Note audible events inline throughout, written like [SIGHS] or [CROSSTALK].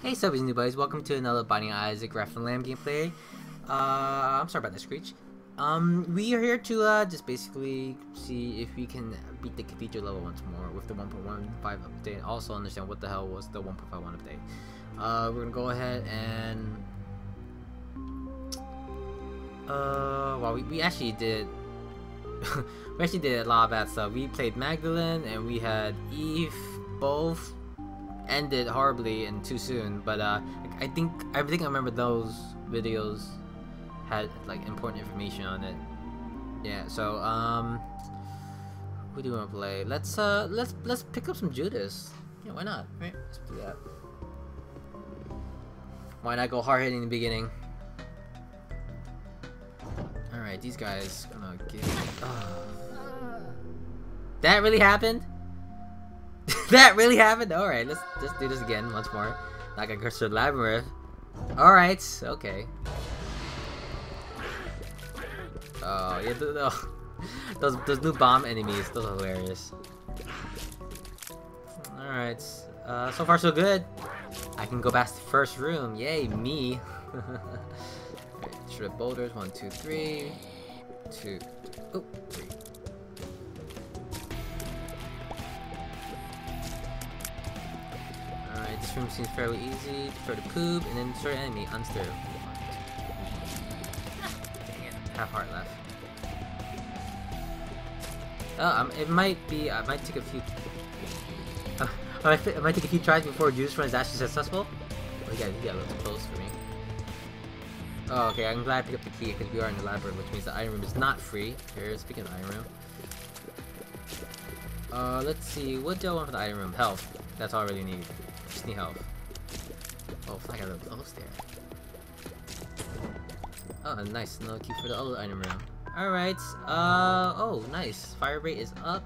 Hey subbies new buddies, welcome to another Binding Isaac of Lamb gameplay. Uh, I'm sorry about the screech. Um, we are here to uh, just basically see if we can beat the cathedral level once more with the 1.15 update. Also understand what the hell was the 1.51 update. Uh, we're gonna go ahead and uh, well, we, we actually did [LAUGHS] we actually did a lot of bad stuff. We played Magdalene and we had Eve both ended horribly and too soon. But uh, I think I think I remember those videos had like important information on it. Yeah. So um, who do you want to play? Let's uh let's let's pick up some Judas. Yeah, why not? Right. Let's do that. Why not go hard hitting in the beginning? Alright, these guys gonna get. That really happened? [LAUGHS] that really happened? Alright, let's just do this again once more. Like a cursor labyrinth. Alright, okay. Oh, yeah, th th [LAUGHS] those, those new bomb enemies, those are hilarious. Alright, uh, so far so good. I can go to the first room. Yay, me. [LAUGHS] right, boulders. One, two, three. Two. Oh, three. Alright, this room seems fairly easy. Destroy the poop, and then destroy enemy. Unstir. Half heart left. Oh, um, it might be. I might take a few. [LAUGHS] I might, I might take a few tries before Judas Run is actually successful. Oh, yeah, you got a little close for me. Oh, okay. I'm glad I picked up the key because we are in the labyrinth, which means the item room is not free. Here, speaking of item room. Uh, let's see. What do I want for the item room? Health. That's all I really need. Just need health. Oh, I got a little close there. Oh, nice. Another key for the other item room. Alright, uh, oh, nice. Fire rate is up.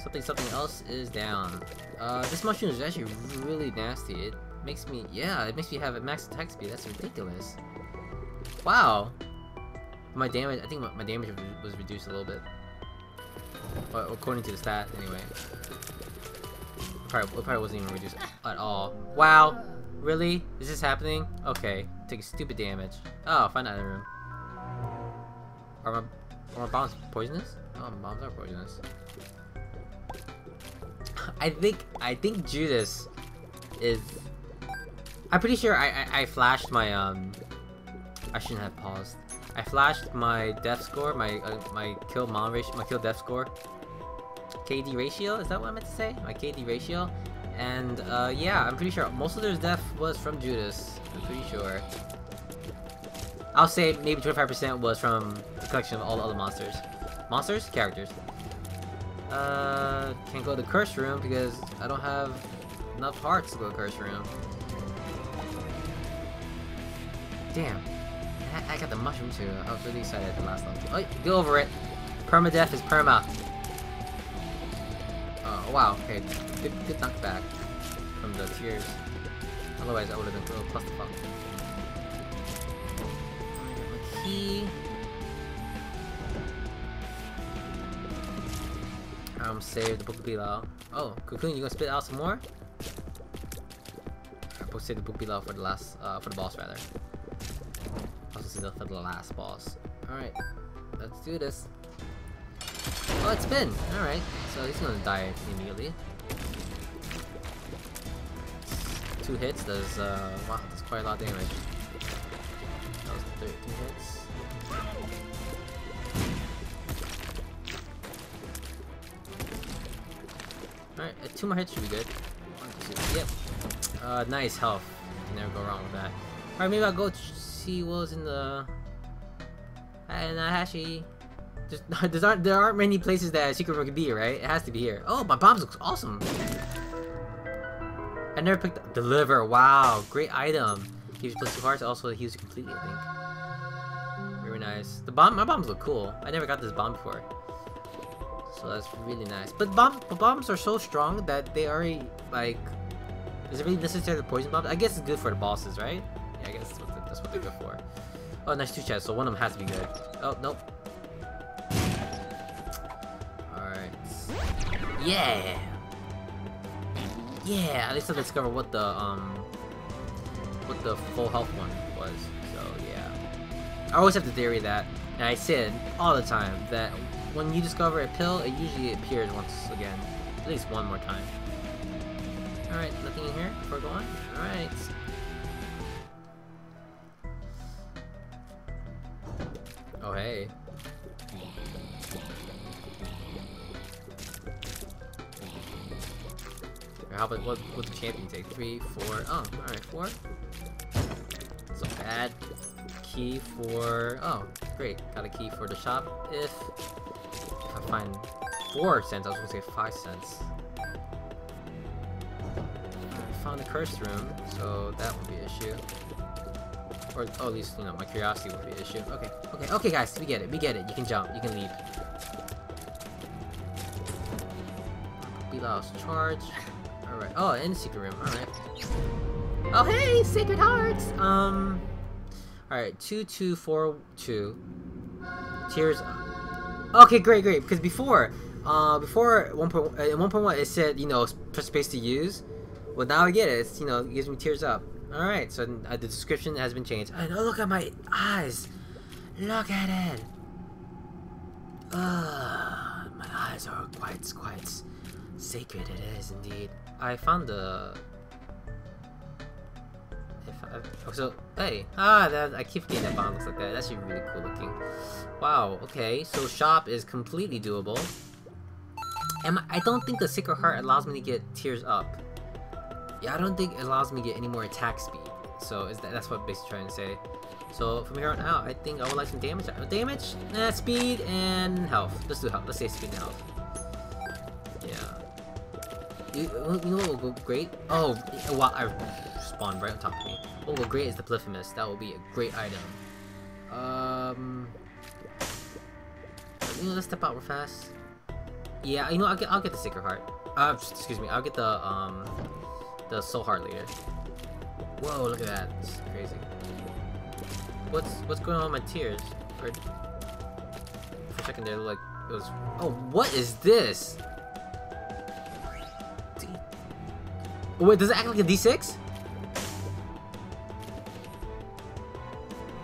Something, something else is down. Uh, this mushroom is actually really nasty. It makes me, yeah, it makes me have a max attack speed. That's ridiculous. Wow. My damage, I think my, damage was reduced a little bit. According to the stat, anyway. Probably, it probably wasn't even reduced at all. Wow. Really? Is this happening? Okay. Take stupid damage. Oh, find another room. Are my, are my bombs poisonous? Oh, my bombs are poisonous. I think I think Judas is. I'm pretty sure I, I I flashed my um. I shouldn't have paused. I flashed my death score, my uh, my kill mom ratio, my kill death score. KD ratio is that what I meant to say? My KD ratio, and uh, yeah, I'm pretty sure most of their death was from Judas. I'm pretty sure. I'll say maybe 25% was from the collection of all the other monsters. Monsters? Characters. Uh, can't go to the curse room because I don't have enough hearts to go to curse room. Damn. I, I got the mushroom too. I was really excited at the last level. Oh, get over it. Permadeath is perma. Oh, wow. Okay. Good, good knockback from the tears. Otherwise, I would have been a little clusterfuck key. Um, save the book below. Oh, Cocoon, you gonna spit out some more? I will save the book below for the last, uh, for the boss rather. Also save for the last boss. Alright, let's do this. Oh, it's been! Alright, so he's gonna die immediately. Two hits does, uh, wow, that's quite a lot of damage. That was 13 hits. Alright, uh, two more hits should be good. One, two, yep. Uh, nice health. You never go wrong with that. Alright, maybe I'll go see what was in the... And uh, Hashi... There's, [LAUGHS] there's aren't, there aren't many places that a secret room could be, right? It has to be here. Oh, my bombs looks awesome! I never picked up... Deliver, wow, great item. Gives plus two hearts, also heals you completely, I think. Very nice. The bomb, my bombs look cool. I never got this bomb before. So that's really nice. But bomb, but bombs are so strong that they already, like... Is it really necessary to poison bombs? I guess it's good for the bosses, right? Yeah, I guess that's what, that's what they're good for. Oh, nice two chests, so one of them has to be good. Oh, nope. Yeah! Yeah, at least I discovered what the um what the full health one was. So yeah. I always have the theory that and I said all the time that when you discover a pill, it usually appears once again. At least one more time. Alright, nothing in here before going? Alright. What the champion take? Three, four. Oh, alright, four. So bad. Key for oh, great. Got a key for the shop. If if I find four cents, I was gonna say five cents. I found the cursed room, so that would be an issue. Or oh, at least you know my curiosity would be an issue. Okay, okay, okay, guys, we get it, we get it. You can jump, you can leave. We lost charge. Alright. Oh, in the secret room. Alright. Oh, hey! Sacred Hearts! Um... Alright, 2242. Tears... Okay, great, great. Because before, uh, before 1.1, uh, in 1.1 it said, you know, press space to use. Well, now I get it. It's, you know, it gives me tears up. Alright, so uh, the description has been changed. And oh, look at my eyes! Look at it! Ugh, my eyes are quite, quite sacred. It is indeed. I found the. I, oh, so hey, ah, that I keep getting that bomb looks like that. That's actually really cool looking. Wow. Okay, so shop is completely doable. And I don't think the Sacred Heart allows me to get tears up. Yeah, I don't think it allows me to get any more attack speed. So is that, that's what I'm basically trying to say. So from here on out, I think I would like some damage. Damage, eh, speed, and health. Let's do health. Let's say speed and health. You, you know what will go great? Oh, wow, I spawned right on top of me. What will go great is the Polyphemus. That will be a great item. Um, you know, let's step out real fast. Yeah, you know, I'll get, I'll get the Sacred Heart. Uh, excuse me, I'll get the, um, the Soul Heart later. Whoa, look at that. It's crazy. What's, what's going on with my tears? Or, for a second there, like, it was... Oh, what is this? Wait, does it act like a D6?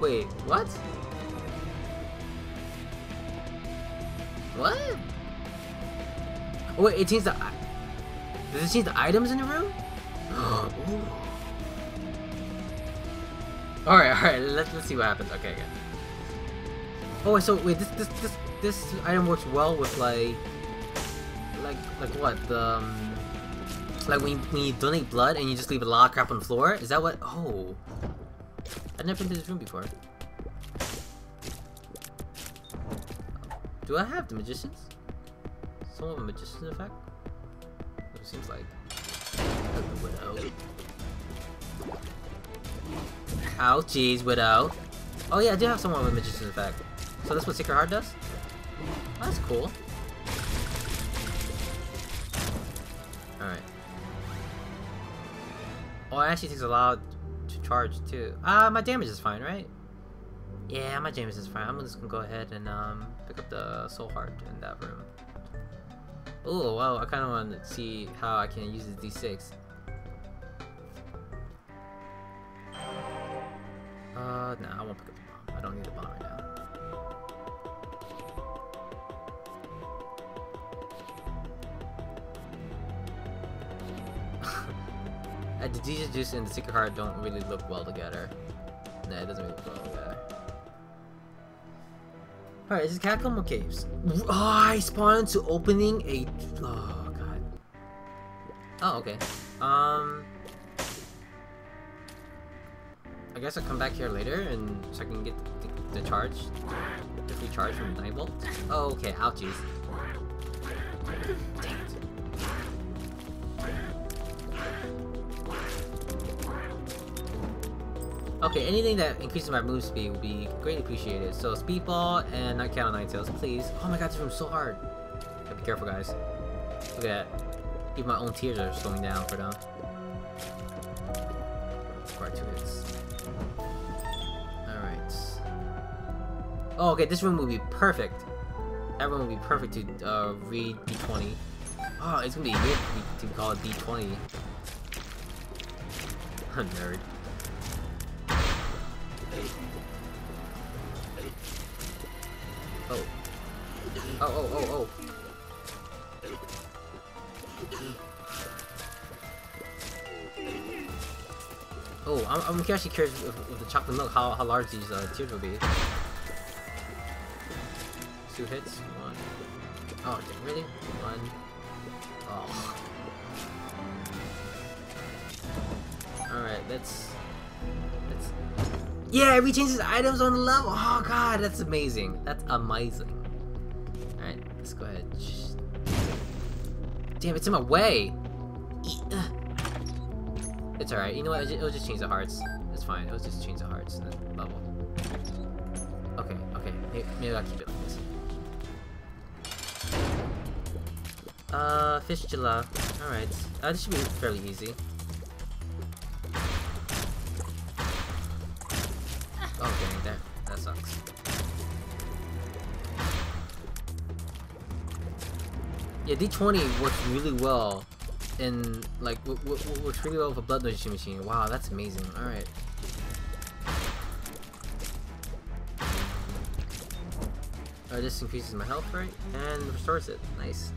Wait, what? What? Oh, wait, it changes the... Does it change the items in the room? [GASPS] alright, alright, let's, let's see what happens. Okay, okay. Oh, so wait, this this this this item works well with like like like what the um, like when you, when you donate blood and you just leave a lot of crap on the floor? Is that what? Oh. I've never been to this room before. Do I have the Magicians? Some of a Magician's effect? It seems like. Widow. Ow, jeez, Widow. Oh yeah, I do have someone with Magician's effect. So that's what Sacred Heart does? that's cool. Alright. Oh, actually takes a lot to charge too. Ah, uh, my damage is fine, right? Yeah, my damage is fine. I'm just gonna go ahead and um pick up the soul heart in that room. Oh, wow, I kind of want to see how I can use this D6. Uh, nah, I won't pick up the bomb. I don't need the bomb right now. Uh, the Jesus Juice and the Sacred Heart don't really look well together. Nah, it doesn't really look well together. Alright, is this is Catacomb Caves? Oh, I spawned to opening a... Oh, God. Oh, okay. Um... I guess I'll come back here later and so I can get the, the charge. If we charge from 9 volt. Oh, okay. Ouchies. Dang Okay, anything that increases my move speed would be greatly appreciated. So Speedball and not count on Ninetales, please. Oh my god, this room's so hard. Be careful, guys. Look at that. Even my own tears are slowing down for them. Part two hits. Alright. Oh, okay, this room would be perfect. That room would be perfect to uh, read D20. Oh, it's gonna be weird to call it D20. Nerd. Oh. Oh, oh, oh, oh. Oh, I'm, I'm actually curious with, with the chocolate milk how, how large these uh, tears will be. Two hits? One. Oh, really? One. Oh. Alright, let's... Let's... Yeah, we changed his items on the level! Oh god, that's amazing. That's amazing. Alright, let's go ahead. Damn, it's in my way! It's alright, you know what, it'll just change the hearts. It's fine, it'll just change the hearts in the level. Okay, okay, maybe, I'll keep it like this. Uh, fistula. Alright, uh, this should be fairly easy. Yeah, D20 works really well in like works really well with a blood donation machine. Wow, that's amazing. All right. Uh, this increases my health, right? And restores it. Nice.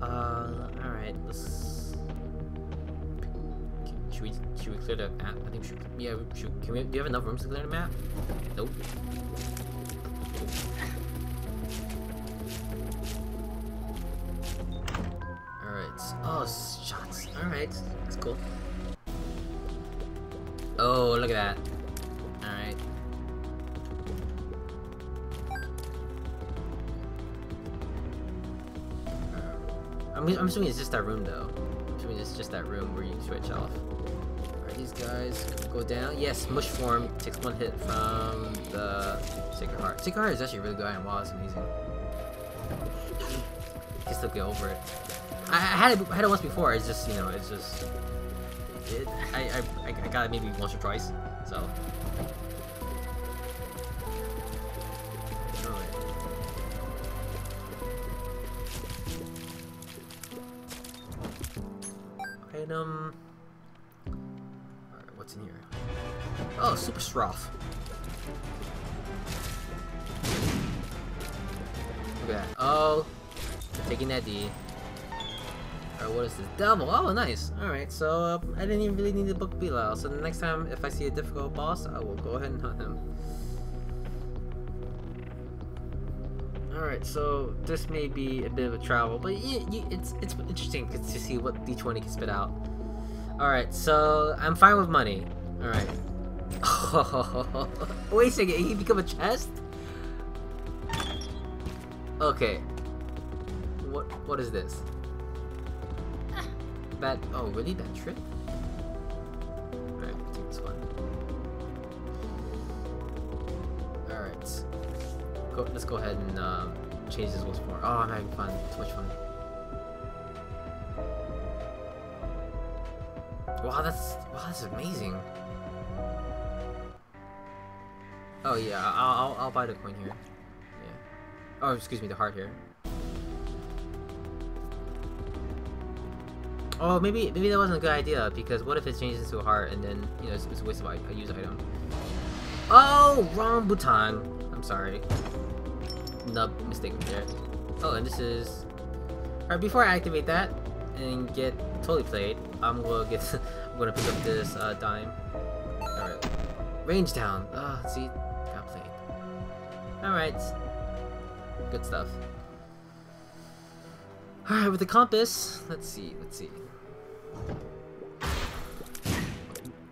Uh, all right. Let's. Should we should we clear the map? I think we should. Yeah. Should, can we? Do you have enough rooms to clear the map? Nope. That's cool. Oh, look at that. Alright. I'm, I'm assuming it's just that room, though. I'm assuming it's just that room where you switch off. Alright, these guys go down. Yes, Mush Form takes one hit from the Sacred Heart. Sacred Heart is actually really good item. Wow, it's amazing. You can still get over it. I, had it, I had it once before. It's just you know, it's just it, I, I I got it maybe once or twice. So. Is? Devil! Oh, nice! Alright, so uh, I didn't even really need to book Belial, so the next time if I see a difficult boss, I will go ahead and hunt him. Alright, so this may be a bit of a travel, but it's it's interesting to see what D20 can spit out. Alright, so I'm fine with money. Alright. Oh, [LAUGHS] wait a second, he become a chest? Okay. What what is this? Bad. Oh, really? Bad trip? Alright, take this one. Alright. Go, let's go ahead and um, change this once more. Oh, I'm having fun. Too much fun. Wow, that's wow, that's amazing. Oh yeah, I'll, I'll, I'll buy the coin here. Yeah. Oh, excuse me, the heart here. Oh, maybe maybe that wasn't a good idea, because what if it changes into a heart and then, you know, it's, it's a waste of a, use item. Oh, wrong Bhutan. I'm sorry. Nub mistake there. Oh, and this is... Alright, before I activate that and get totally played, I'm gonna get... [LAUGHS] I'm gonna pick up this uh, dime. Alright. Range down. Ah, see? Got played. Alright. Good stuff. Alright, with the compass, let's see, let's see.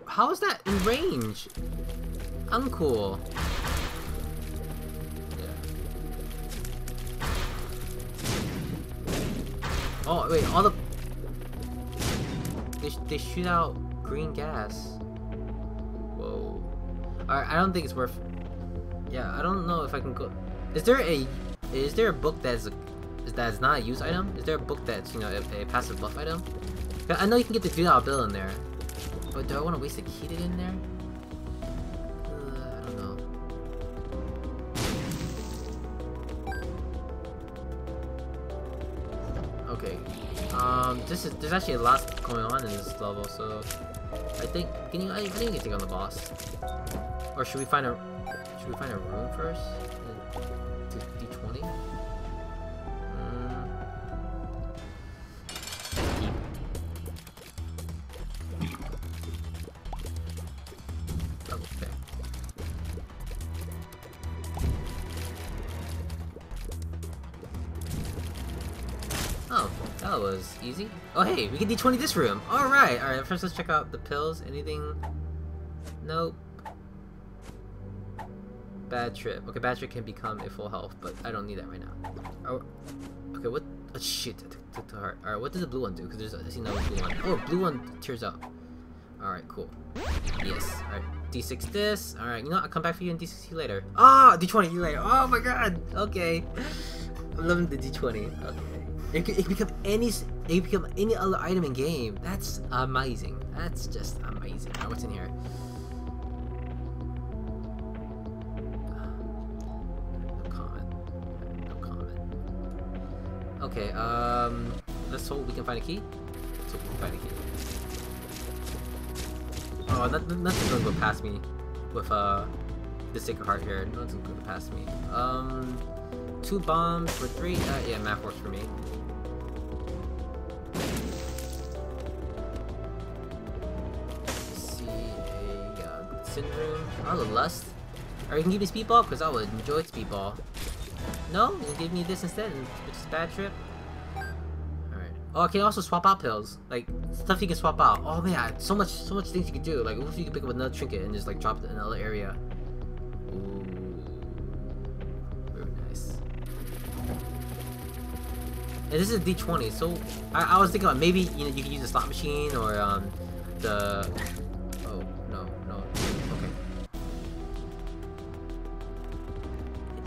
How is that in range? Uncool. Yeah. Oh, wait, all the... They, sh they shoot out green gas. Whoa. Alright, I don't think it's worth... Yeah, I don't know if I can go... Is there a... Is there a book that's a, that's not a use item? Is there a book that's, you know, a, a passive buff item? I know you can get the $3 bill in there. But do I want to waste a key to get in there? Uh, I don't know. Okay. Um, this is there's actually a lot going on in this level, so I think can you I, I think you can take on the boss, or should we find a should we find a room first? Twenty. That was easy. Oh hey, we can D20 this room! Alright, alright, first let's check out the pills. Anything? Nope. Bad trip. Okay, bad trip can become a full health, but I don't need that right now. Oh, okay, what? Oh shit, took the heart. Alright, what does the blue one do? Because there's I see no blue one. Oh, blue one tears up. Alright, cool. Yes. Alright, D6 this. Alright, you know? I'll come back for you and D6 you later. Ah, oh, D20 you later. Oh my god! Okay. [LAUGHS] I'm loving the D20. Okay. It can, it can become any it can become any other item in game. That's amazing. That's just amazing. Alright, what's in here? No comment. No comment. Okay, um let's hope we can find a key. Let's hope we can find a key. Oh, not, nothing's gonna go past me with uh the Sacred Heart here. Nothing's gonna go past me. Um, two bombs for three. Uh, yeah, math works for me. Uh, syndrome. Oh, the lust. Or you can give me speedball because I would enjoy speedball. No, you give me this instead, which is bad trip. Alright. Oh, I can also swap out pills. Like stuff you can swap out. Oh man, so much, so much things you can do. Like, what if you could pick up another trinket and just like drop it in another area? This is D20, so I, I was thinking about maybe you know you can use the slot machine or um the. Oh no no okay.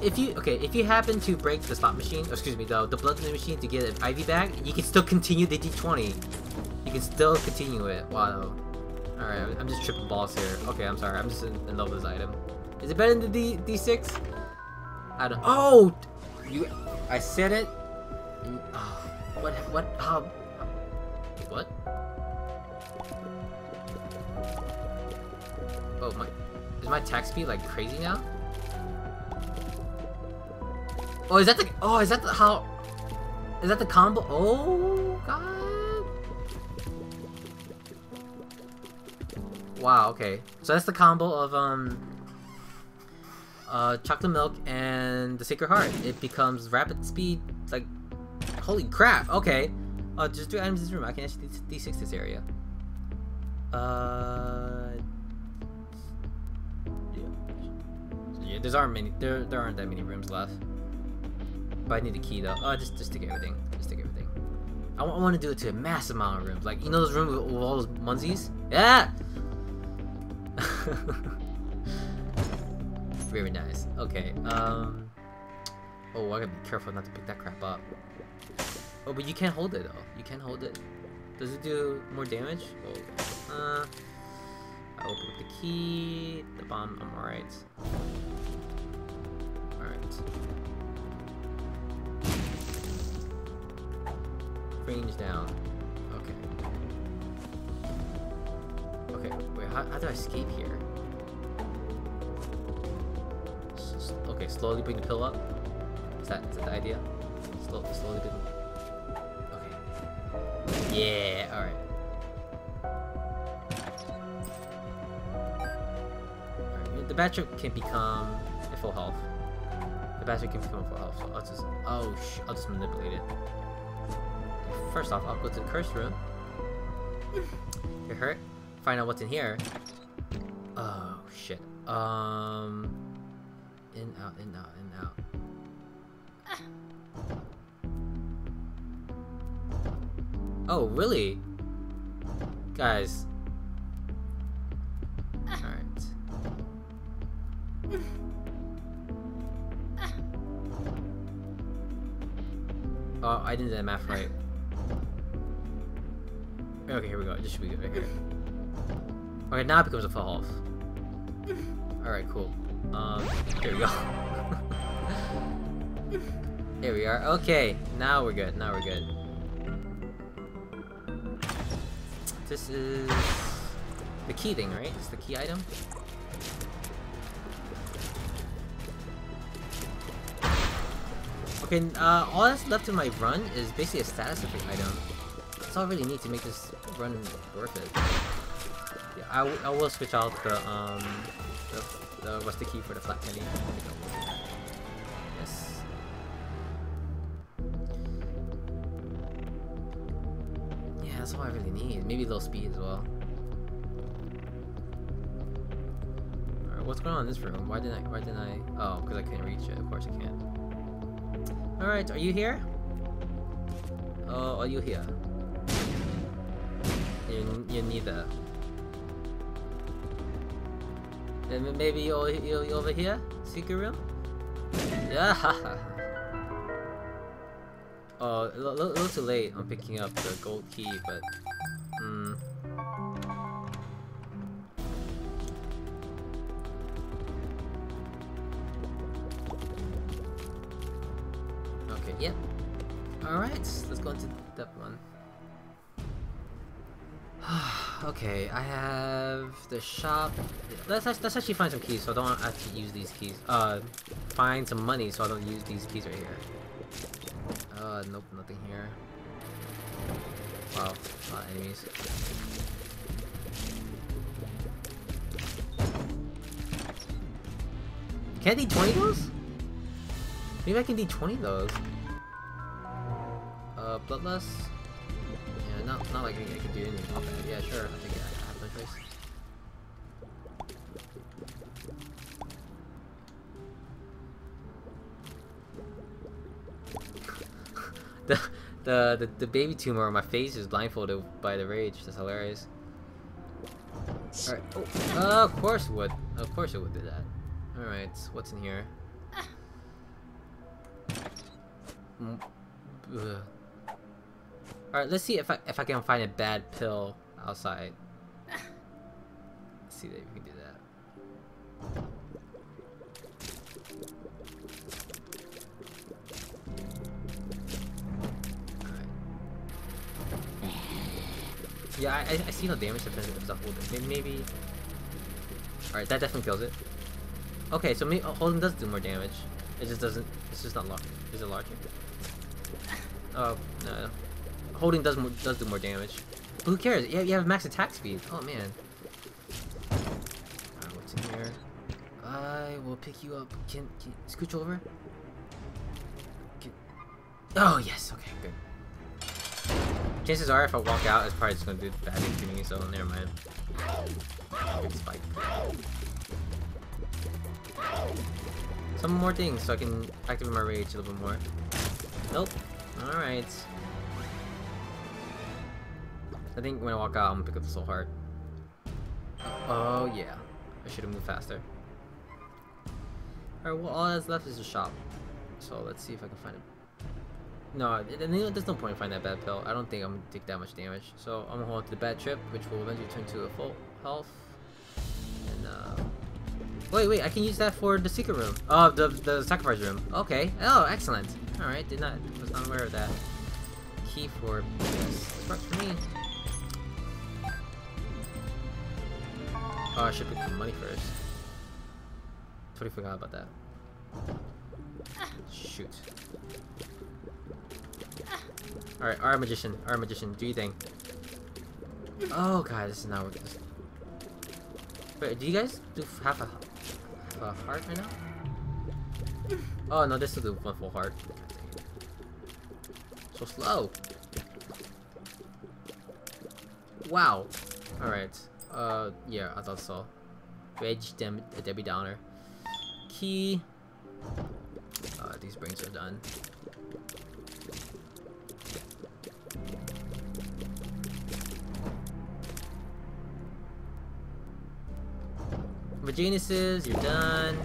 If you okay, if you happen to break the slot machine, excuse me, the the blood machine to get an IV bag, you can still continue the D20. You can still continue it. Wow. Alright, I'm just tripping balls here. Okay, I'm sorry. I'm just in, in love with this item. Is it better than the D D6? I don't. Oh, you. I said it. What? What? How? What? Oh my! Is my attack speed like crazy now? Oh, is that the? Oh, is that the how? Is that the combo? Oh god. Wow, okay. So that's the combo of um uh chocolate milk and the sacred heart. It becomes rapid speed holy crap, okay. Uh just do items in this room. I can actually D six this area. Uh yeah. Yeah, aren't many there there aren't that many rooms left. But I need a key though. Oh just just take everything. Just take everything. I, I want to do it to a massive amount of rooms. Like you know those rooms with, with all those munsies? Yeah! [LAUGHS] Very nice. Okay, um... Oh, I gotta be careful not to pick that crap up. Oh, but you can't hold it, though. You can't hold it. Does it do more damage? Oh, uh... I open up the key. The bomb, I'm alright. Alright. Range down. Okay. Okay, wait, how, how do I escape here? S okay, slowly bring the pill up. Is that, is that the idea? Slow, slowly bring Okay. Yeah, alright. Alright, the battery can become a full health. The battery can become full health, so I'll just, oh sh I'll just manipulate it. First off, I'll go to the curse room. [LAUGHS] Get hurt. Find out what's in here. Oh shit. Um. In out in out in out. Oh really? Guys. Alright. Oh, I didn't do the math right. Okay, here we go. This should be good right here. Okay, now it becomes a fall off. Alright, cool. Um, here we go. [LAUGHS] here we are. Okay, now we're good. Now we're good. This is the key thing, right? It's the key item. Okay, uh, all that's left in my run is basically a status effect item. That's all I really need to make this run worth it. Yeah, I, I will switch out the, um, the, the what's the key for the flat penny. All I really need. Maybe a little speed as well. Alright, what's going on in this room? Why didn't I, why didn't I, oh, because I couldn't reach it. Of course I can't. Alright, are you here? Oh, are you here? You, you neither. Then maybe you're, you're over here? Secret room? [LAUGHS] Yeah! Oh, a little, too late on picking up the gold key, but... Hmm. Okay, yep. Alright, let's go into that one. [SIGHS] okay, I have the shop. Let's, let's actually find some keys so I don't to use these keys. Uh, find some money so I don't use these keys right here. Nope, nothing here. Wow, enemies. Can I D20 those? Maybe I can D20 those. Uh, Bloodlust? Yeah, not, not like I, can do anything. Yeah, sure, I think I have no choice. The, the, the baby tumor on my face is blindfolded by the rage. That's hilarious. Alright. Oh, uh, of course it would. Of course it would do that. Alright, what's in here? Alright, let's see if I if I can find a bad pill outside. Let's see if we can do that. Yeah, I, I see no damage defense if it's holding. Maybe. Alright, that definitely kills it. Okay, so maybe, oh, holding does do more damage. It just doesn't. It's just not large. Is it larger? [LAUGHS] Oh no. Holding does more, does do more damage. But who cares? Yeah, you have max attack speed. Oh man. Alright, what's in here? I will pick you up. Can, can scooch over? Can, oh yes. Okay, good. Chances are, if I walk out, it's probably just gonna do bad things to me. So never mind. Spike. Some more things so I can activate my rage a little bit more. Nope. Alright. I think when I walk out, I'm gonna pick up the soul heart. Oh yeah. I should have moved faster. Alright, well all that's left is the shop. So let's see if I can find it. No, there's no point in finding that bad pill. I don't think I'm gonna take that much damage. So I'm gonna hold on to the bad trip, which will eventually turn to a full health. And uh Wait, wait, I can use that for the secret room. Oh, the the sacrifice room. Okay. Oh, excellent. Alright, did not was not aware of that. Key for this. This works for me. Oh, I should pick the money first. Totally forgot about that. Shoot. Alright, our magician, our magician, do you think? Oh god, this is not this. Wait, do you guys do half a, have a heart right now? Oh no, this is the one full heart. So slow. Wow. Alright. Uh, yeah, I thought so. Rage Dem Debbie Downer. Key. Uh, these brains are done. Vaginuses, you're done.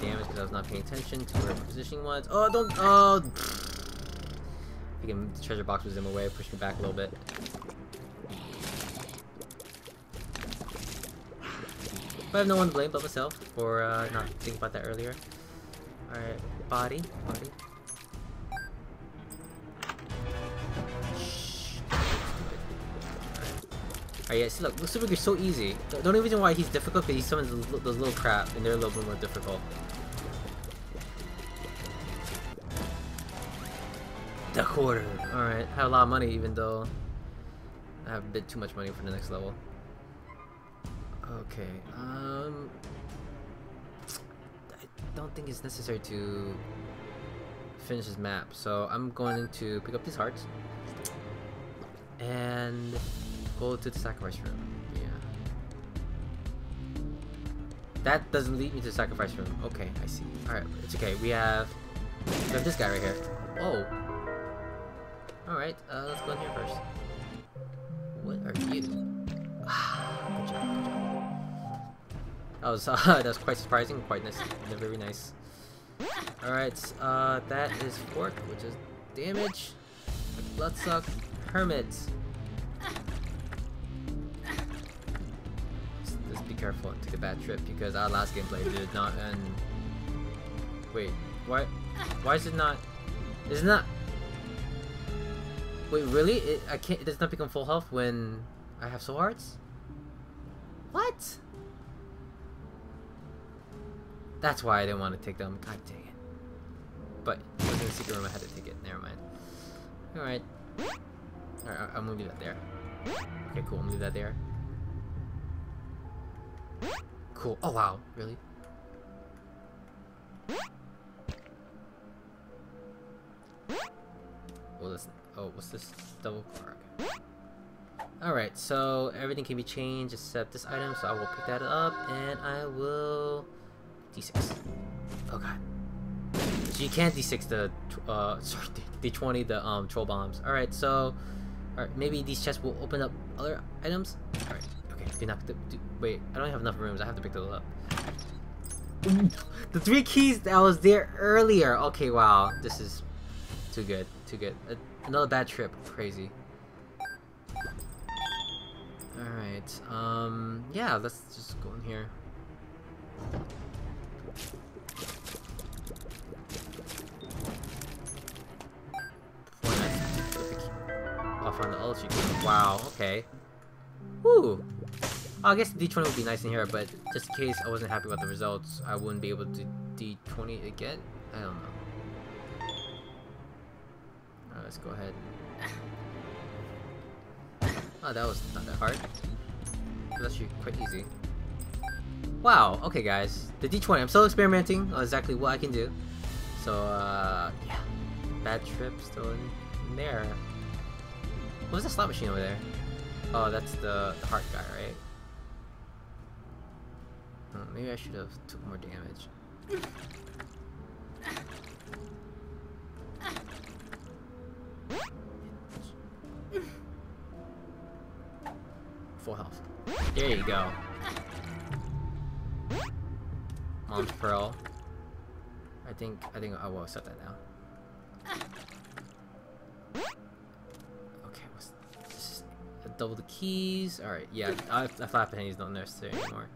Damage because I was not paying attention to where positioning was. Oh, don't. Oh. I think the treasure box was in my way, pushed me back a little bit. But I have no one to blame but myself for uh, not thinking about that earlier. Alright, body, body. Alright, yeah, see look, the Super Gear's so easy. The, the only reason why he's difficult because he summons those, those little crap and they're a little bit more difficult. The quarter. Alright, have a lot of money even though I have a bit too much money for the next level. Okay, um... I don't think it's necessary to finish this map, so I'm going to pick up these hearts and go to the sacrifice room. Yeah. That doesn't lead me to the sacrifice room. Okay, I see. Alright, it's okay. We have, we have this guy right here. Oh. Alright, uh, let's go in here first. What are you? good job, good job. That was, uh, [LAUGHS] that was quite surprising, quite nice, very nice. Alright, uh, that is Fork, which is damage, Bloodsuck, Hermit. Careful, take a bad trip, because our last gameplay did not end... Wait, why, why is it not... Is it not... Wait, really? It, I can't, it does not become full health when I have soul hearts? What? That's why I didn't want to take them. God dang it. But in the secret room I had to take it. Never mind. Alright. Alright, I'm gonna leave that there. Okay, cool. I'm gonna leave that there. Cool. Oh wow, really? Oh, this. Oh, what's this? Double card. Alright, so everything can be changed except this item, so I will pick that up and I will D6. Oh god. So you can't D6 the, uh, [LAUGHS] sorry, D20 the, um, troll bombs. Alright, so, alright, maybe these chests will open up other items? Alright, wait, I don't have enough rooms, I have to pick those up. [LAUGHS] the three keys that was there earlier! Okay, wow, this is too good, too good. Uh, another bad trip, crazy. Alright, um, yeah, let's just go in here. Off on the ultra Wow, okay. Woo! I guess D20 would be nice in here, but just in case I wasn't happy with the results, I wouldn't be able to D20 again? I don't know. Alright, let's go ahead. [LAUGHS] Oh, that was not that hard. Was actually quite easy. Wow, okay guys. The D20, I'm still experimenting on exactly what I can do. So, uh, yeah. Bad trip still in, there. What was the slot machine over there? Oh, that's the, the heart guy, right? Oh, maybe I should have took more damage. Full health. There you go. Mom's Pearl. I think I think I will set that now. Okay, what's this? Double the keys. All right, yeah. I, I flat pennies not necessary anymore.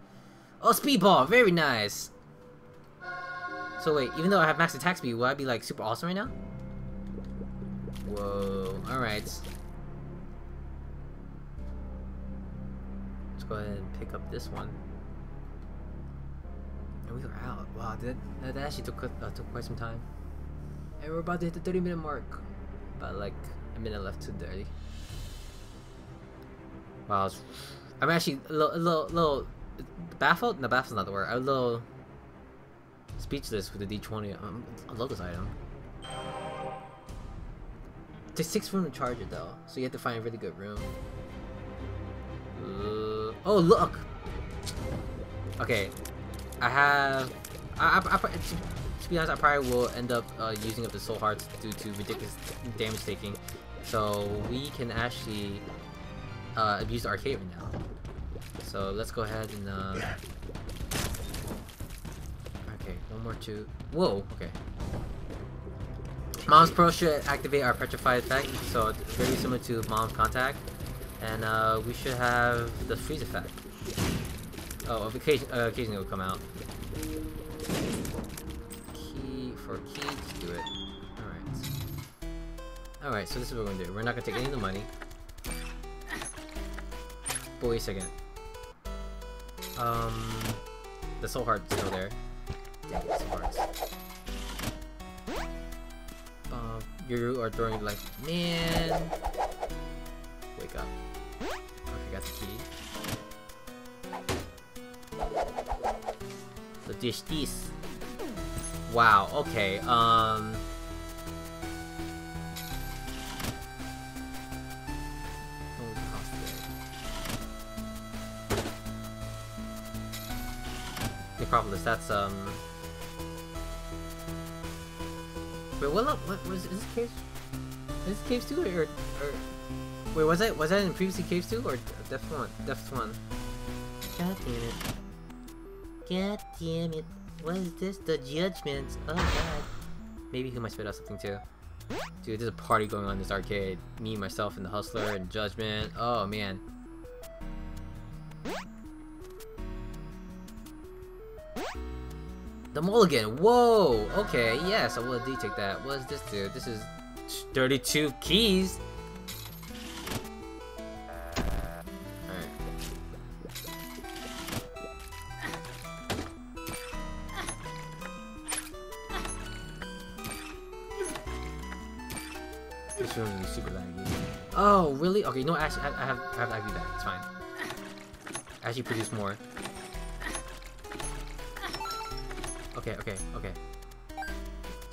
Oh, speedball, very nice. So wait, even though I have max attack speed, will I be like super awesome right now? Whoa. All right. Let's go ahead and pick up this one. And we are out. Wow, that, that actually took, uh, took quite some time. And we're about to hit the 30 minute mark. But like a minute left to 30. Wow, I'm actually a little, a little, little baffled? No, baffled's not the word. I'm a little speechless with the D20. Um, I love this item. It takes 6 room to charge it though, so you have to find a really good room. Uh, oh, look! Okay, I have. I, I, I, to be honest, I probably will end up uh, using up the soul hearts due to ridiculous damage taking. So we can actually uh, abuse the arcade right now. So let's go ahead and. Uh... Okay, one more two. Whoa. Okay. Mom's Pearl should activate our Petrify effect, so it's very similar to Mom's Contact. And uh, we should have the freeze effect. Oh, occasion uh, occasionally it will come out. Key for key, let's do it. Alright. Alright, so this is what we're gonna do. We're not gonna take any of the money. but wait a second. Um, the soul heart's still there. Dang it, soul hearts. Um, you are throwing like, man. Wake up. Okay, got the key. So dish this. Wow. Okay. Um. It. Necropolis. That's um. Wait, what? What was is this caves? Is this caves two or, or wait? Was that was that in previously caves two or Depth one? Depth one. God damn it. God damn it. What is this? The judgment. Oh god. Maybe he might spit out something too. Dude, there's a party going on in this arcade. Me, myself, and the Hustler, and Judgment. Oh man. The Mulligan. Whoa. Okay. Yes, I will indeed take that. What is this, dude? This is 32 keys. Oh, really? Okay, no, actually, I have, I have IV bag. It's fine. Actually, produce more. Okay, okay, okay.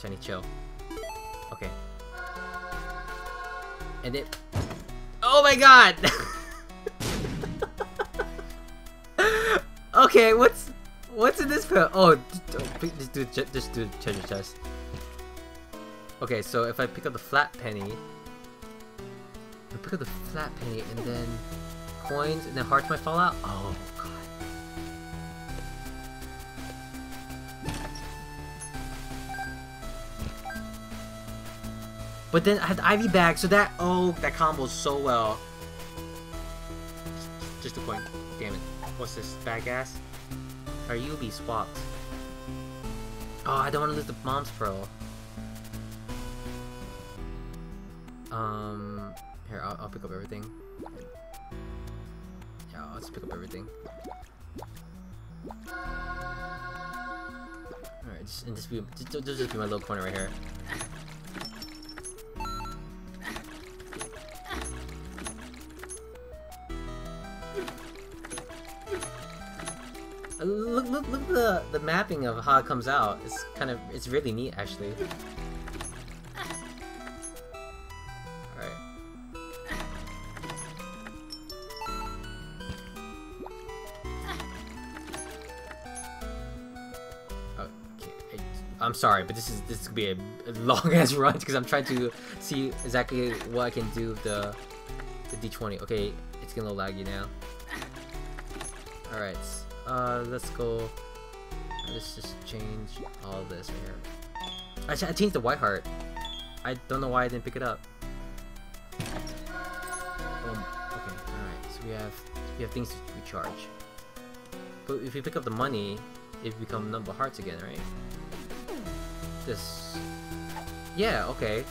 Jenny, chill. Okay. And it... Oh my god! [LAUGHS] okay, what's... What's in this pill? Oh, just do, just do treasure chest. Okay, so if I pick up the flat penny... I pick up the flat penny and then coins and then hearts might fall out? Oh, But then I had the IV bag, so that oh that combos so well. Just a coin. Damn it. What's this? Bad gas? Are you be swapped? Oh, I don't want to lose the mom's pearl. Um, here I'll, I'll pick up everything. Yeah, I'll just pick up everything. Alright, just, just be, just, just be my little corner right here. Look, look, look the, the mapping of how it comes out. It's kind of, it's really neat actually. I'm sorry, but this is this could be a, long ass run because I'm trying to see exactly what I can do with the the D20. Okay, it's getting a little laggy now. Alright, uh, let's go. Let's just change all this here. Actually, I changed the white heart. I don't know why I didn't pick it up. Um, okay, alright, so we have we have things to recharge. But if we pick up the money, it become number hearts again, right? This Yeah, okay.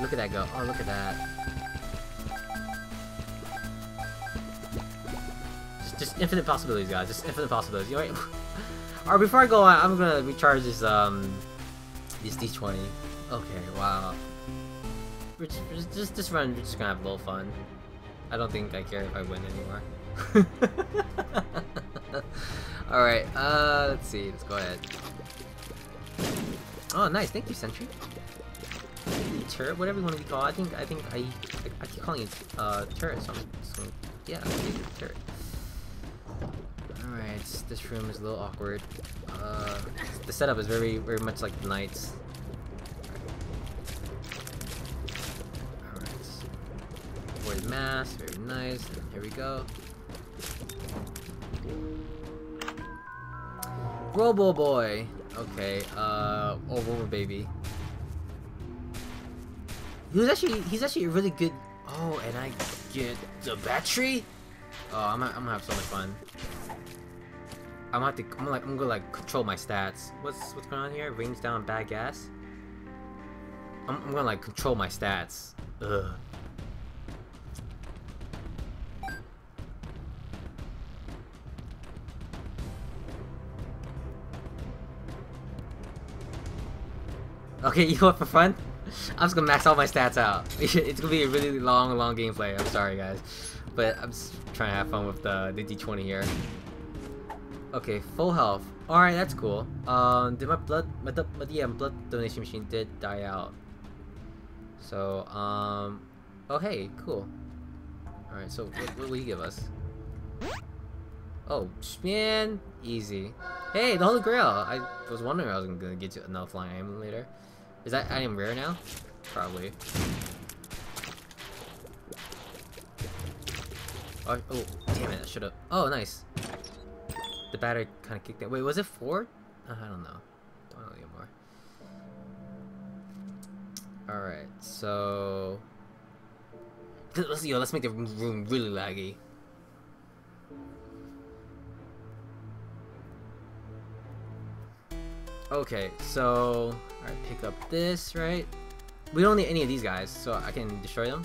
Look at that go. Oh look at that. Just, just infinite possibilities, guys. Just infinite possibilities. All right. All right. before I go on, I'm gonna recharge this um this D20. Okay, wow. We're just, just, just this run, we're just gonna have a little fun. I don't think I care if I win anymore. [LAUGHS] Alright, uh, let's see. Let's go ahead. Oh, nice. Thank you, Sentry. Turret, whatever you want to be called. I think, I think I, I, I keep calling it uh, turret. So, I'm, so yeah, turret. Alright, this room is a little awkward. Uh, the setup is very, very much like the Knights. Alright. Void mass, very nice. Here we go. Robo Boy! Okay, uh, oh, Robo Baby. He was actually, he's actually a really good, oh, and I get the battery? Oh, I'm, I'm gonna have so much fun. I'm gonna have to. I'm gonna like. I'm gonna like control my stats. What's what's going on here? Range down bad gas. I'm, I'm gonna like control my stats. Ugh. Okay, [LAUGHS] you want for fun? I'm just gonna max all my stats out. [LAUGHS] it's gonna be a really long, long gameplay. I'm sorry, guys, but I'm just trying to have fun with the, the D20 here. Okay, full health. Alright, that's cool. Um, did my blood, my, my, yeah, blood donation machine did die out. So, um, oh hey, cool. Alright, so what, what will you give us? Oh, man, easy. Hey, the Holy Grail! I was wondering I was gonna get you another flying item later. Is that item rare now? Probably. Oh, oh damn it, I should've... Oh, nice. The battery kind of kicked in. Wait, was it four? Uh, I don't know. Don't know anymore. Alright, so... Let's, yo, let's make the room really laggy. Okay, so... Alright, pick up this, right? We don't need any of these guys, so I can destroy them.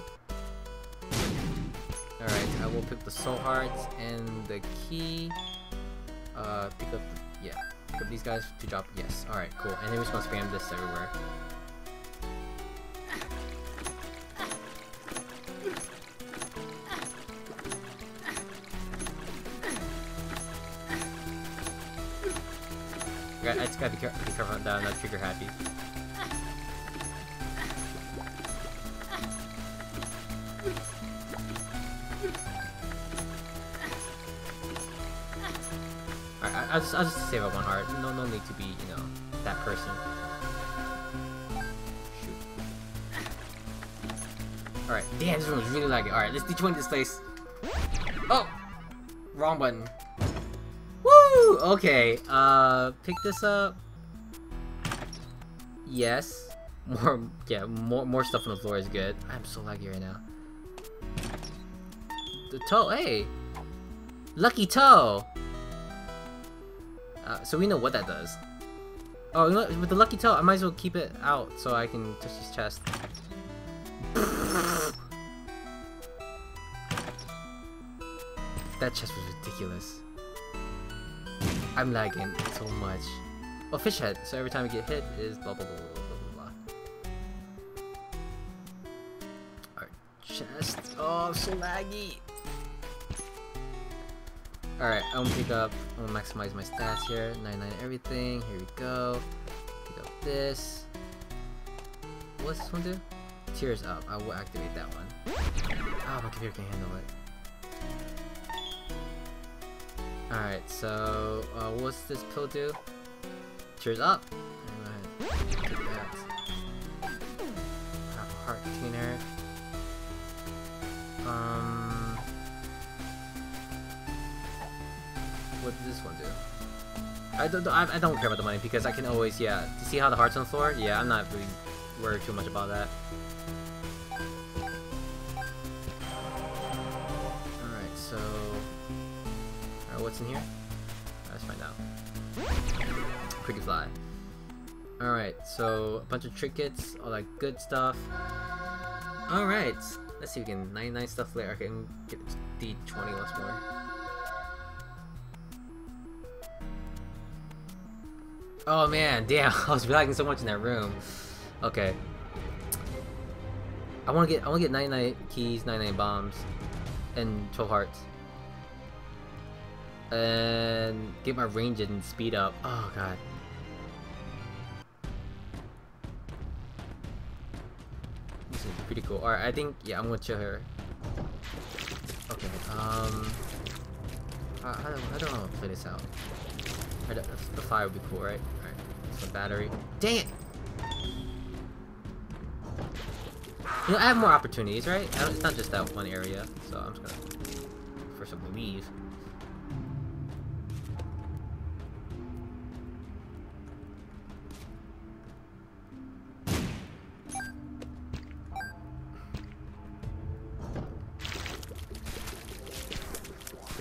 Alright, I will pick the soul hearts and the key. Uh, pick up yeah, pick up these guys to drop, yes. Alright, cool. And then we're just gonna spam this everywhere. I just gotta be, care be careful that I'm not trigger happy. I'll just, I'll just save up one heart. No, no need to be, you know, that person. Shoot. Alright, damn, this room is really laggy. Alright, let's D20 this place. Oh! Wrong button. Woo! Okay, uh, pick this up. Yes. More, yeah, more, more stuff on the floor is good. I'm so laggy right now. The toe, hey! Lucky toe! Uh, so we know what that does. Oh, you know, with the lucky toe, I might as well keep it out so I can touch his chest. that chest was ridiculous. I'm lagging so much. Oh, fish head. So every time we get hit is blah blah blah blah blah blah. Alright, chest. Oh, so laggy. Alright, I'm gonna pick up, I'm gonna maximize my stats here. 99 everything, here we go. Pick up this. What's this one do? Tears up, I will activate that one. Ah, oh, my computer can handle it. Alright, so uh, what's this pill do? Tears up! I don't, I, don't care about the money because I can always, yeah. To see how the heart's on the floor? Yeah, I'm not really worried too much about that. Alright, so... Alright, what's in here? Let's find out. Cricket fly. Alright, so a bunch of trinkets, all that good stuff. Alright, let's see if we can 99 stuff later. I can get D20 once more. Oh man, damn, [LAUGHS] I was lagging so much in that room. Okay. I wanna get I wanna get 99 keys, 99 bombs, and 12 hearts and get my range and speed up. Oh god. This is pretty cool. Alright, I think, yeah, I'm gonna chill here. Okay, um... I, I, don't, I don't know how to play this out. the fire would be cool, right? So battery. Dang it! You know, I have more opportunities, right? it's not just that one area, so I'm just gonna first all leave.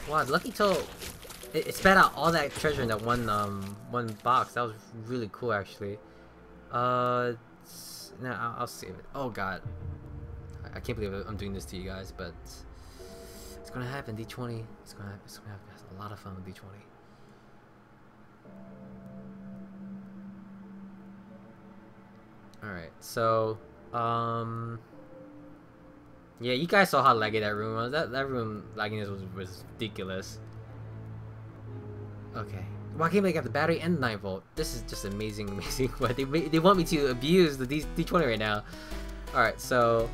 Wow, Lucky Toe, it, it spat out all that treasure in that one um one box. That was really cool, actually. Uh, now I'll, I'll save it. Oh god, I, I, can't believe I'm doing this to you guys, but it's gonna happen. D20. It's gonna happen. It's gonna have a lot of fun with D20. Alright, so, um... Yeah, you guys saw how laggy that room was. That, that room lagginess was, was ridiculous. Okay. Why can't they get the battery and 9 volt? This is just amazing, [LAUGHS] amazing. But they, they want me to abuse the D, D20 right now. Alright, so...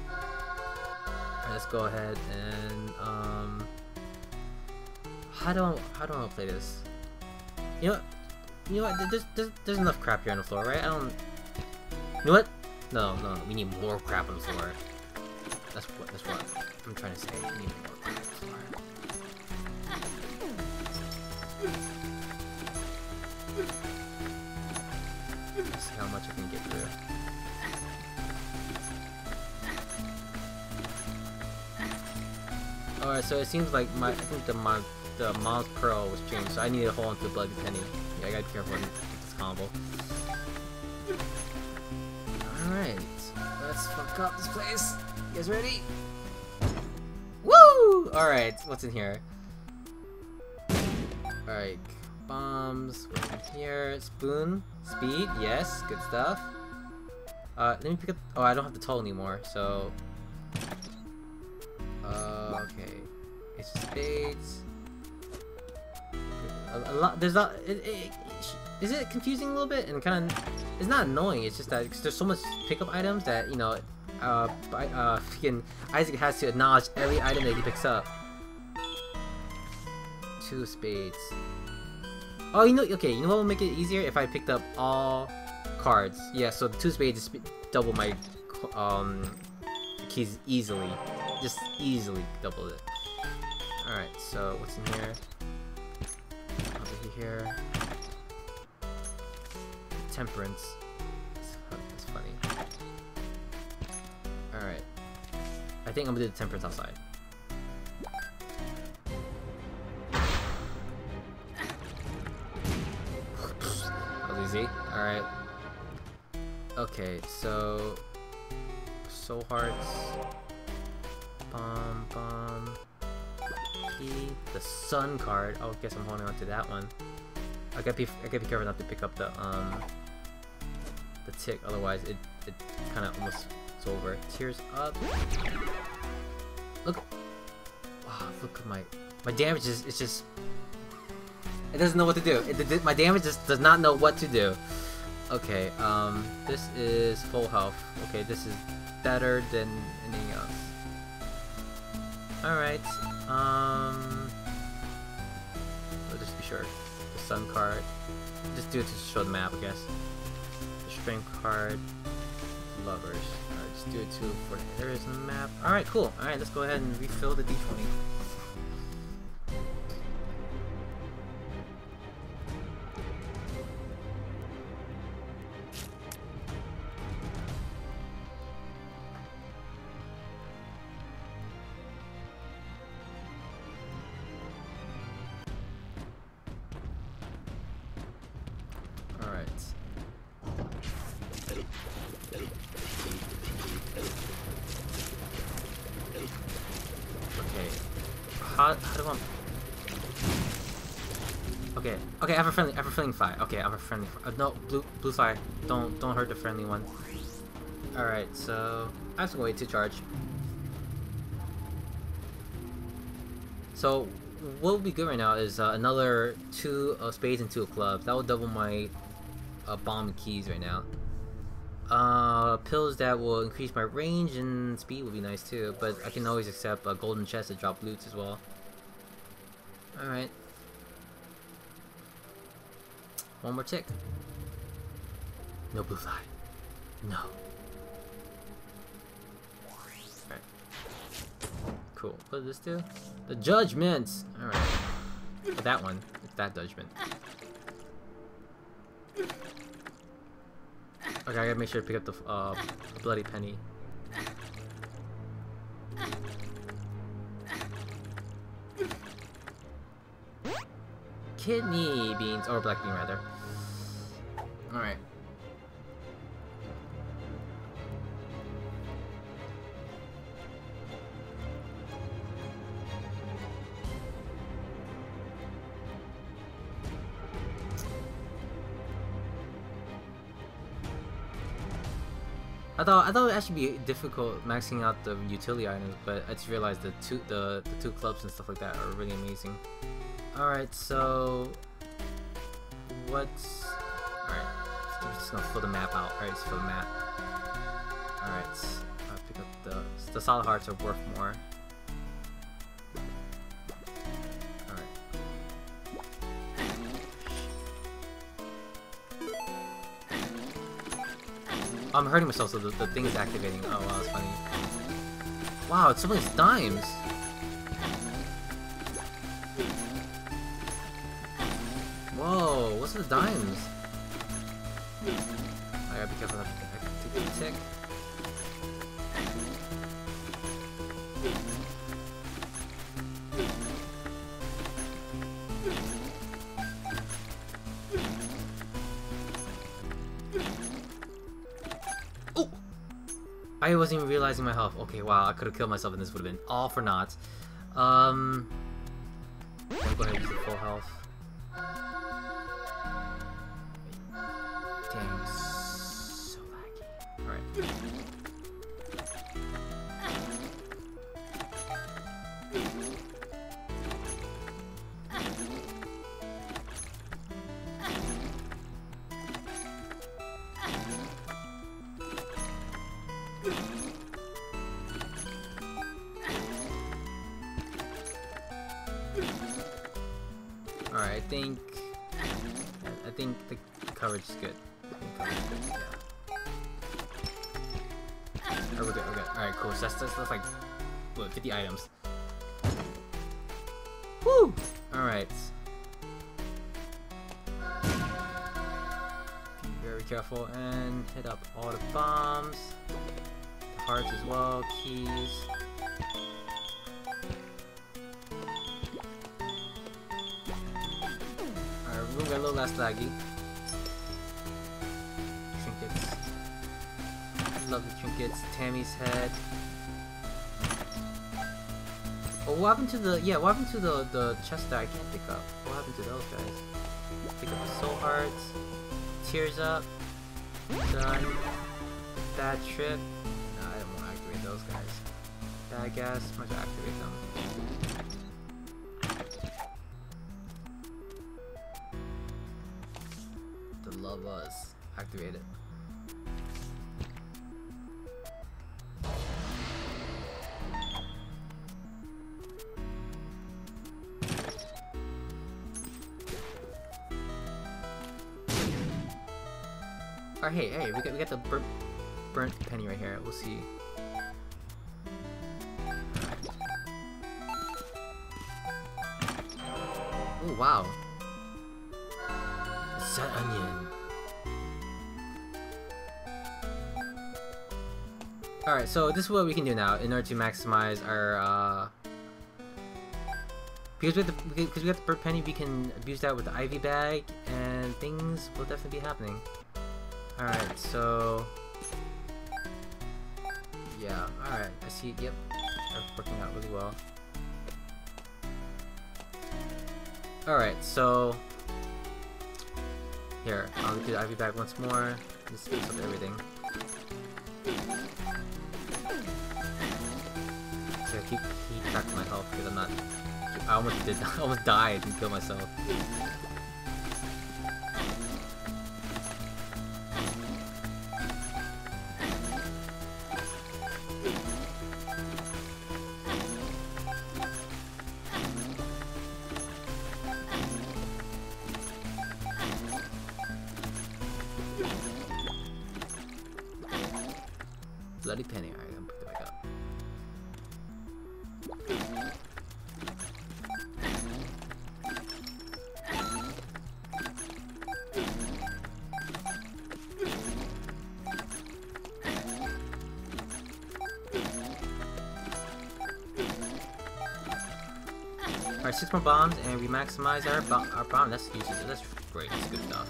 let's go ahead and, um... How do I, how do I play this? You know, you know what? There's, there's, there's enough crap here on the floor, right? I don't... You know what? No, no, we need more crap on the floor. That's what, that's what I'm trying to say. We need more crap on the floor. Much I can get through. Alright, so it seems like my I think the my the Miles Pearl was changed, so I need to hold on to the Bloody Penny. Yeah, I gotta be careful with this combo. Alright, let's fuck up this place. You guys ready? Woo! Alright, what's in here? Alright, bombs, here? Spoon, speed, yes, good stuff. Uh, let me pick up- oh, I don't have the toll anymore, so... Uh, okay. It's spades. A, a lot, there's not- it, it, is it confusing a little bit and kind of it's not annoying it's just that there's so much pickup items that you know uh, by, uh freaking Isaac has to acknowledge every item that he picks up two spades oh you know okay you know what will make it easier if I picked up all cards yeah so the two spades double my um keys easily just easily double it alright so what's in here over here temperance. That's funny. Alright. I think I'm gonna do the temperance outside. Easy. Alright. Okay, so... Soul Hearts. Bomb, bomb. The Sun card. Oh, I guess I'm holding on to that one. I gotta be I gotta be careful not to pick up the um the tick, otherwise it it kind of almost is over. Tears up. Look, wow, look at my my damage is it's just it doesn't know what to do. It, it, my damage just does not know what to do. Okay, um, this is full health. Okay, this is better than anything else. Alright, um, let's just be sure. The sun card. Just do it to show the map, I guess. The strength card. Lovers. Alright, just do it too for the areas map. Alright, cool. Alright, let's go ahead and refill the d20. How, how do I... Okay, okay, I have a friendly, I have a friendly fire. Okay, I have a friendly uh, no, blue, blue fire. Don't, don't hurt the friendly one. Alright, so... I have to wait to charge. So, what would be good right now is uh, another two spades and two clubs. That will double my uh, bomb keys right now. Uh, pills that will increase my range and speed would be nice too, but I can always accept a golden chest to drop loots as well. Alright. One more tick. No blue fly. No. Alright. Cool. What does this do? The judgment! Alright. that one. It's that judgment. Okay, I gotta make sure to pick up the uh, bloody penny. Kidney beans, or black bean rather. Alright. I thought I thought it actually be difficult maxing out the utility items, but I just realized the two the, the two clubs and stuff like that are really amazing. All right, so what's all right? I'm just gonna fill the map out. All right, let's fill the map. All right, I'll pick up the the solid hearts are worth more. All right. Oh, I'm hurting myself, so the, the thing is activating. Oh wow, that's funny. Wow, it's so many dimes. What's the dimes? I gotta be careful not to get sick. Oh! I wasn't even realizing my health. Okay, wow, I could have killed myself and this would have been all for naught. Um... I'll go ahead and use the full health. Bombs. Hearts as well, keys. Alright, we're gonna get a little less laggy. Trinkets. Love the trinkets. Tammy's head. Oh, what happened to the... Yeah, what happened to the, the chest that I can't pick up? What happened to those guys? Pick up the soul hearts. Tears up. Done. Bad trip. No, I don't want to activate those guys. Bad gas. Might as well activate them. The Lovers. Activate it. Or hey, hey, we got we got the burnt penny right here. We'll see. Oh wow. Sad Onion. Alright, so this is what we can do now in order to maximize our, uh... Because we have the, because we got the burnt penny, we can abuse that with the IV bag, and things will definitely be happening. Alright, so... Yeah, alright, I see, yep. That's working out really well. Alright, so... Here, I'll do IV bag once more. Just mix up everything. So I keep, keep track of my health because I'm not... I almost did, I [LAUGHS] almost died and killed myself. Six more bombs, and we maximize our bo our bomb. That's. That's great. That's good stuff.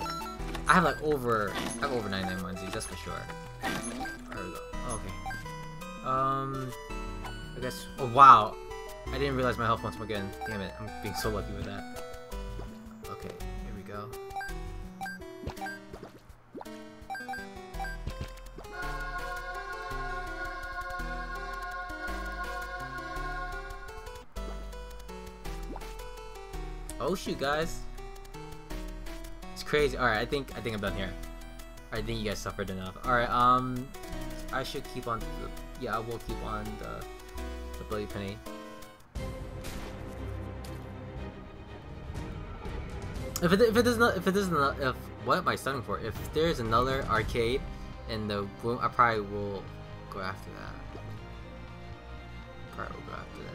I have like over, I have over 99 onesies. That's for sure. There. Okay. Um, I guess. Oh wow, I didn't realize my health once again. Damn it, I'm being so lucky with that. Guys. It's crazy. Alright, I think I think I'm done here. I think you guys suffered enough. Alright, um I should keep on the, yeah, I will keep on the the bloody penny. If it if it does not if it doesn't if what am I studying for? If there's another arcade in the room, I probably will go after that.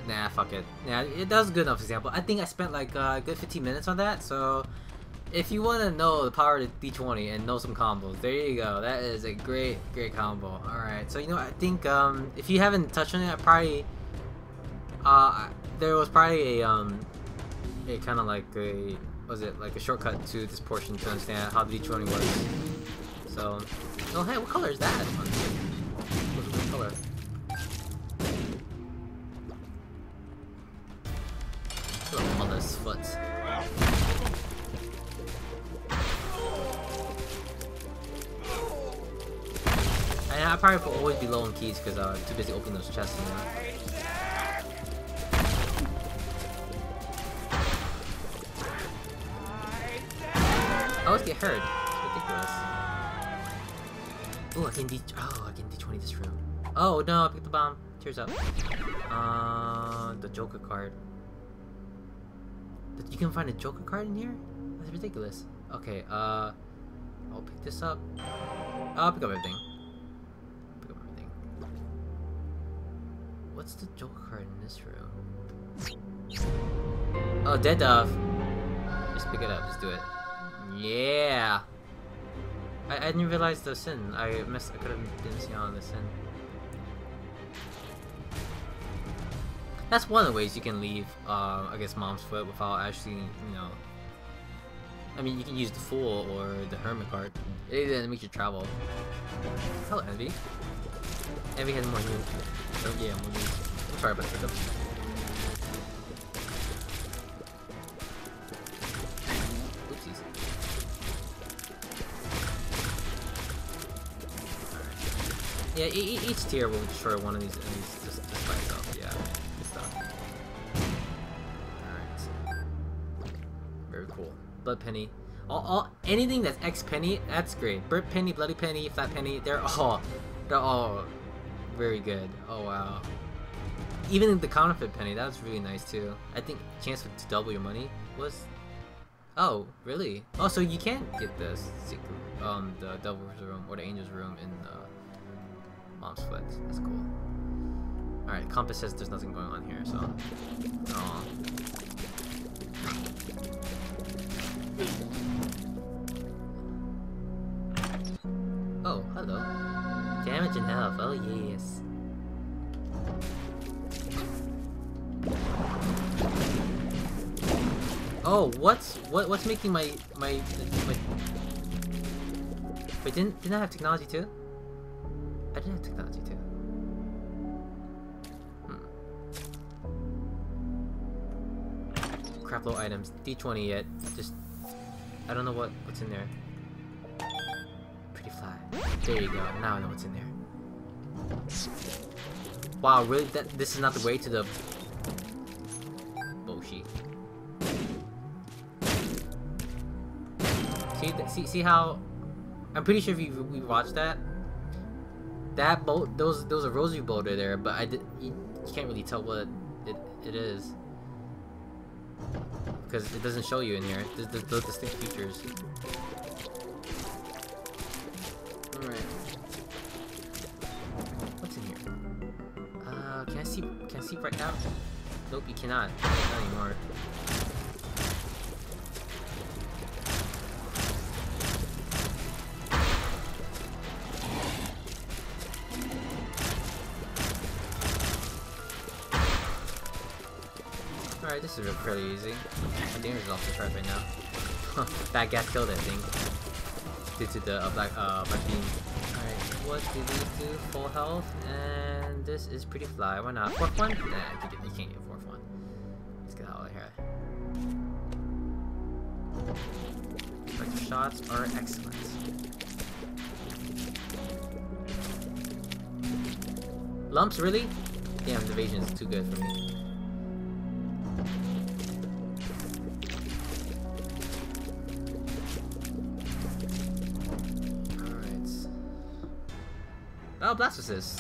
Nah, fuck it. Yeah, it does good enough example. I think I spent like uh, a good 15 minutes on that, so if you want to know the power of D20 and know some combos, there you go. That is a great, great combo. Alright, so you know, I think um, if you haven't touched on it, I probably, uh, there was probably a, um, a kind of like a was it like a shortcut to this portion to understand how the D20 works. So, oh hey, what color is that? What color? Foot. And I probably will always be low on keys because I'm too busy opening those chests. You know? always get hurt. It's ridiculous. Oh, I can D. Oh, I can D20 this room. Oh no, I picked the bomb. Tears up. Uh, the Joker card. You can find a Joker card in here? That's ridiculous. Okay, uh, I'll pick this up. I'll pick up everything. Pick up everything. What's the Joker card in this room? Oh, Dead Dove. Just pick it up. Just do it. Yeah. I, I didn't realize the sin. I missed. I could have been seeing on the sin. That's one of the ways you can leave, uh, I guess, Mom's Foot without actually, you know... I mean, you can use the Fool or the Hermit card. It doesn't make you travel. Hello, Envy. Envy has more news. Oh, yeah, more news. I'm sorry about the Yeah, each tier will destroy one of these enemies Blood Penny. All, all, anything that's X Penny, that's great. Burnt Penny, Bloody Penny, Flat Penny, they're all, they're all very good. Oh wow. Even the counterfeit penny, that was really nice too. I think chance to double your money was Oh, really? Oh, so you can get the secret, um, the Devil's Room or the Angel's Room in uh, Mom's foot. That's cool. Alright, compass says there's nothing going on here, so... Aww. Oh, hello. Damage and health, oh yes. Oh, what's what what's making my my my Wait, didn't didn't I have technology too? I didn't have technology too. Hmm. Crap low items. D20 yet. Just I don't know what what's in there. Pretty fly. There you go. Now I know what's in there. Wow, really? That this is not the way to the Boshi. See, see, see how? I'm pretty sure if you we watched that, that boat, those those are rosary boulder there, but I did you, you can't really tell what it it is because it doesn't show you in here. Those distinct features. Alright. What's in here? Uh, can I see? Can I see right now? Nope, you cannot. Not anymore. Alright, this is fairly easy. My damage is off the chart right now. Bad gas killed I think. Due to the uh, black, uh, black bean. Alright, what do these do? Full health, and this is pretty fly. Why not? Fourth one? Nah, you, can't get fourth one. Let's get out of here. Effective shots are excellent. Lumps, really? Damn, the evasion is too good for me. Blastocyst!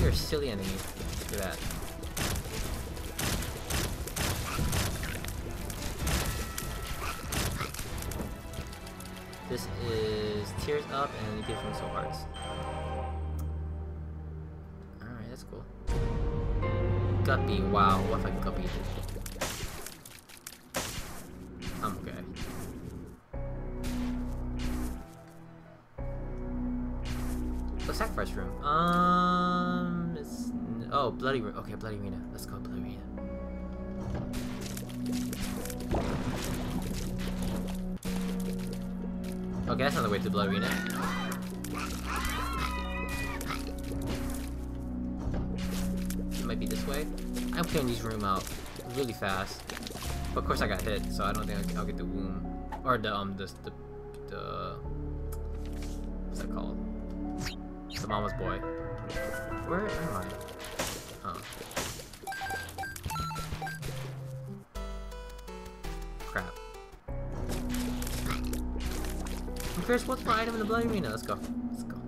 You're a silly enemy. Look at that. This is Tears Up and it gives me soul hearts. Alright, that's cool. Guppy, wow, what if I Guppy Okay, bloody arena. Let's go bloody arena. Okay, that's not the way to bloody arena. It might be this way. I'm clearing these room out really fast. But of course I got hit, so I don't think I'll get the womb or the um the the, the what's that called? The mama's boy. Where am I? I'm what's my item in the bloody arena. Let's go. Let's go.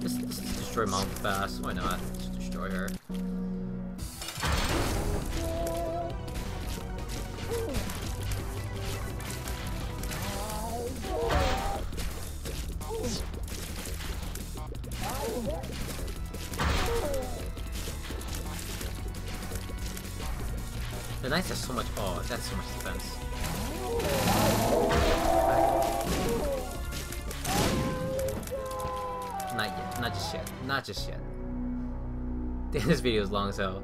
Let's, let's destroy mom fast. Why not? Just destroy her. The knights have so much. Oh, that's so much defense. Not yet. Not just yet. Not just yet. Damn, [LAUGHS] this video is long as hell.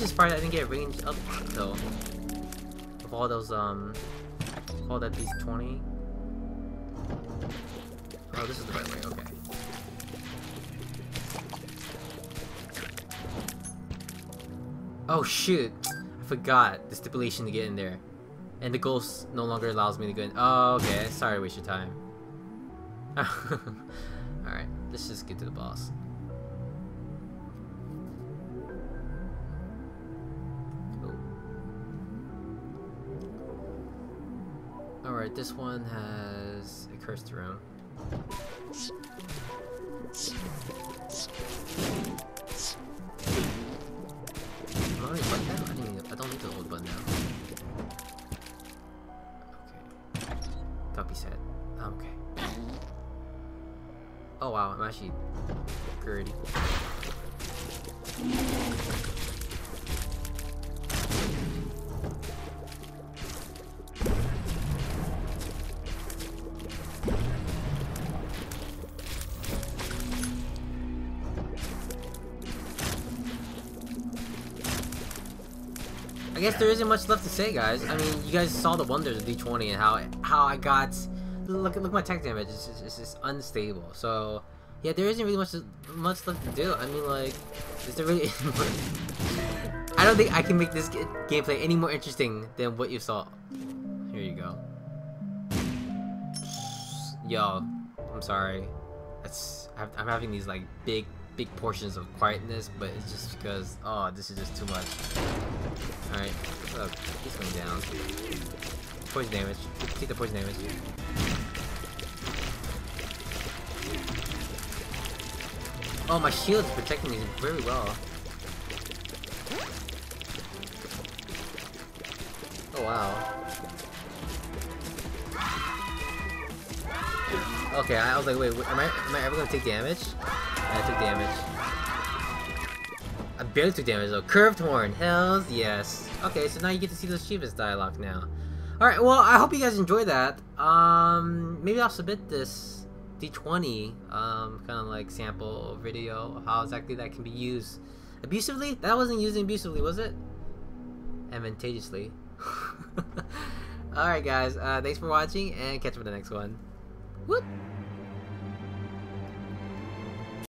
Actually surprised I didn't get range up though. Of all those um, all that these 20. Oh, this is the right way. Okay. Oh shoot! I forgot the stipulation to get in there. And the ghost no longer allows me to go in. Oh, okay. Sorry waste your time. [LAUGHS] Alright, let's just get to the boss. Alright, this one has a cursed room. Am I button? I, didn't I don't need the old button now. Okay. Guppy set. Okay. Oh wow, I'm actually gritty. I guess there isn't much left to say, guys. I mean, you guys saw the wonders of D20 and how how I got. Look look at my tech damage. It's just, it's just unstable. So yeah, there isn't really much much left to do. I mean, like, is there really? [LAUGHS] I don't think I can make this gameplay any more interesting than what you saw. Here you go. Yo, I'm sorry. That's I'm having these like big big portions of quietness, but it's just because oh, this is just too much. Alright, look, he's going down. Poison damage. Take the poison damage. Oh, my shield is protecting me very well. Oh, wow. Okay, I was like, wait, am I, am I ever gonna take damage? I took damage. Barely damage though. Curved horn, hells yes. Okay, so now you get to see those achievements dialogue now. Alright, well, I hope you guys enjoyed that. Um, maybe I'll submit this D20, um, kind of like sample video how exactly that can be used abusively. That wasn't used abusively, was it? Advantageously. [LAUGHS] Alright guys, uh, thanks for watching and catch you for the next one. Whoop!